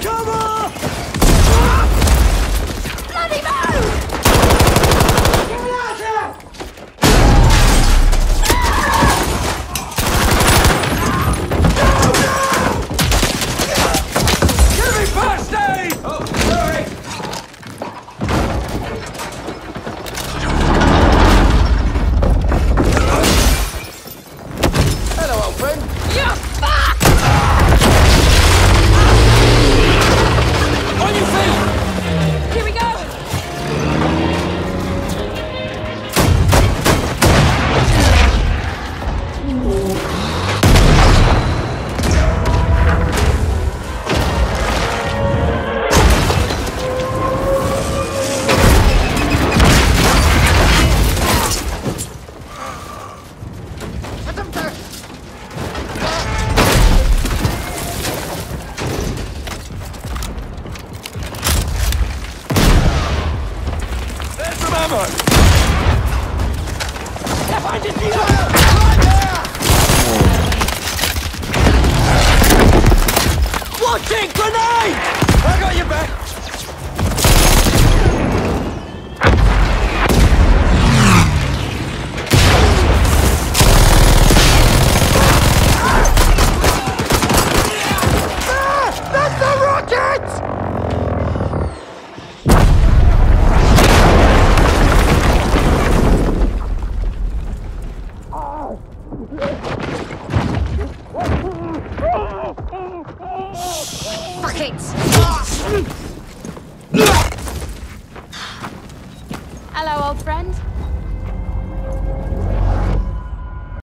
Come on! cover! Der Feind grenade! Hello, old friend.